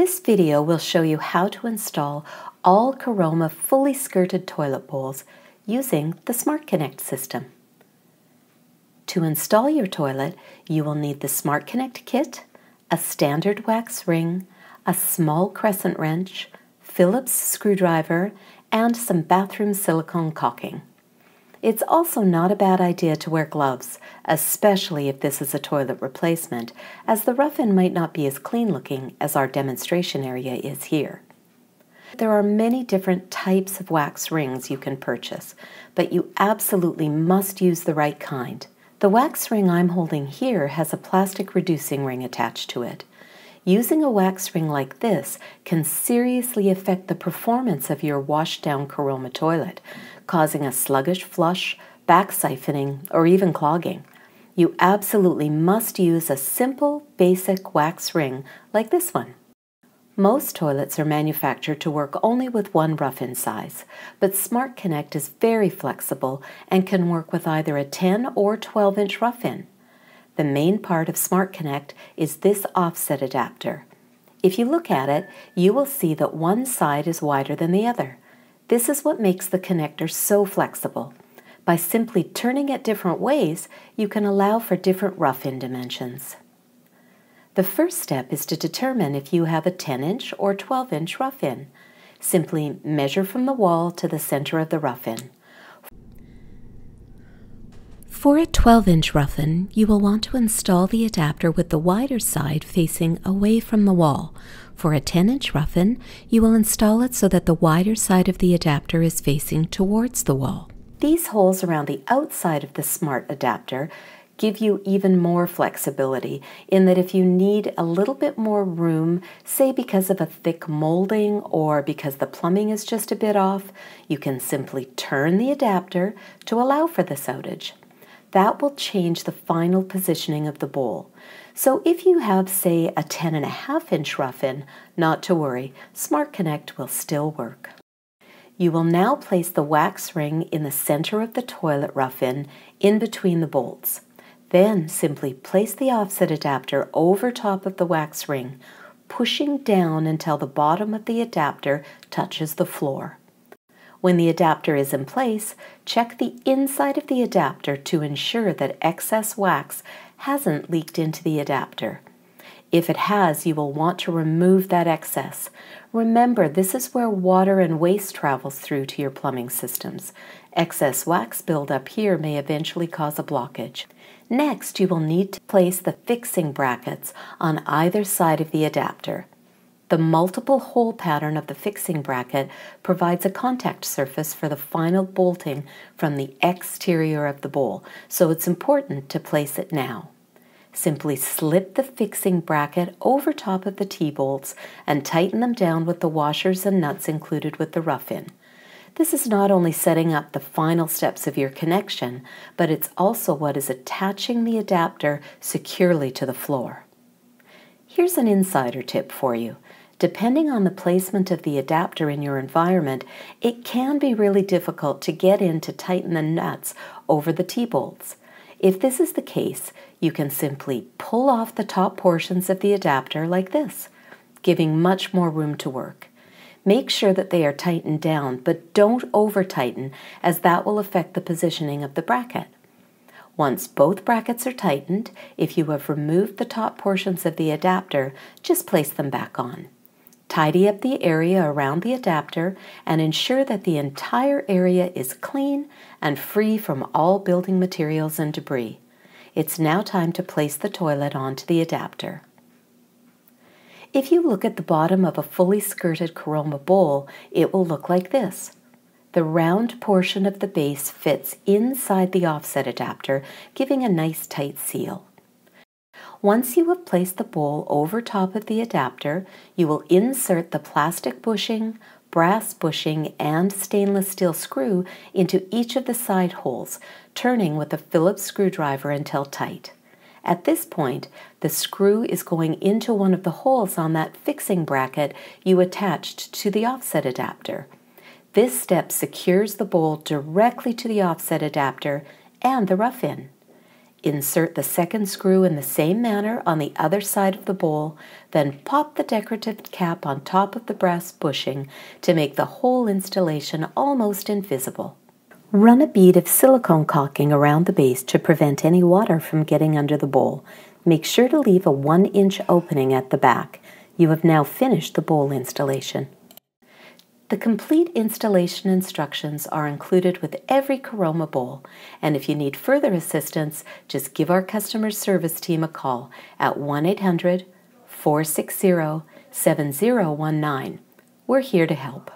This video will show you how to install all Caroma fully skirted toilet bowls using the Smart Connect system. To install your toilet, you will need the Smart Connect kit, a standard wax ring, a small crescent wrench, Phillips screwdriver, and some bathroom silicone caulking. It's also not a bad idea to wear gloves, especially if this is a toilet replacement, as the rough-in might not be as clean looking as our demonstration area is here. There are many different types of wax rings you can purchase, but you absolutely must use the right kind. The wax ring I'm holding here has a plastic reducing ring attached to it. Using a wax ring like this can seriously affect the performance of your washed down Caroma toilet, causing a sluggish flush, back siphoning, or even clogging. You absolutely must use a simple, basic wax ring like this one. Most toilets are manufactured to work only with one rough-in size, but Smart Connect is very flexible and can work with either a 10 or 12 inch rough-in. The main part of Smart Connect is this offset adapter. If you look at it, you will see that one side is wider than the other. This is what makes the connector so flexible. By simply turning it different ways, you can allow for different rough-in dimensions. The first step is to determine if you have a 10-inch or 12-inch rough-in. Simply measure from the wall to the center of the rough-in. For a 12 inch rough-in, you will want to install the adapter with the wider side facing away from the wall. For a 10 inch rough-in, you will install it so that the wider side of the adapter is facing towards the wall. These holes around the outside of the smart adapter give you even more flexibility in that if you need a little bit more room, say because of a thick molding or because the plumbing is just a bit off, you can simply turn the adapter to allow for this outage that will change the final positioning of the bowl. So if you have, say, a 10 and a half inch rough-in, not to worry, Smart Connect will still work. You will now place the wax ring in the center of the toilet rough-in in between the bolts. Then simply place the offset adapter over top of the wax ring, pushing down until the bottom of the adapter touches the floor. When the adapter is in place, check the inside of the adapter to ensure that excess wax hasn't leaked into the adapter. If it has, you will want to remove that excess. Remember, this is where water and waste travels through to your plumbing systems. Excess wax buildup here may eventually cause a blockage. Next, you will need to place the fixing brackets on either side of the adapter. The multiple hole pattern of the fixing bracket provides a contact surface for the final bolting from the exterior of the bowl, so it's important to place it now. Simply slip the fixing bracket over top of the T-bolts and tighten them down with the washers and nuts included with the rough-in. This is not only setting up the final steps of your connection, but it's also what is attaching the adapter securely to the floor. Here's an insider tip for you. Depending on the placement of the adapter in your environment, it can be really difficult to get in to tighten the nuts over the T-bolts. If this is the case, you can simply pull off the top portions of the adapter like this, giving much more room to work. Make sure that they are tightened down, but don't over tighten as that will affect the positioning of the bracket. Once both brackets are tightened, if you have removed the top portions of the adapter, just place them back on. Tidy up the area around the adapter and ensure that the entire area is clean and free from all building materials and debris. It's now time to place the toilet onto the adapter. If you look at the bottom of a fully skirted Caroma bowl, it will look like this. The round portion of the base fits inside the offset adapter, giving a nice tight seal. Once you have placed the bowl over top of the adapter, you will insert the plastic bushing, brass bushing, and stainless steel screw into each of the side holes, turning with a Phillips screwdriver until tight. At this point, the screw is going into one of the holes on that fixing bracket you attached to the offset adapter. This step secures the bowl directly to the offset adapter and the rough-in. Insert the second screw in the same manner on the other side of the bowl, then pop the decorative cap on top of the brass bushing to make the whole installation almost invisible. Run a bead of silicone caulking around the base to prevent any water from getting under the bowl. Make sure to leave a 1 inch opening at the back. You have now finished the bowl installation. The complete installation instructions are included with every Caroma bowl, and if you need further assistance, just give our customer service team a call at 1 800 460 7019. We're here to help.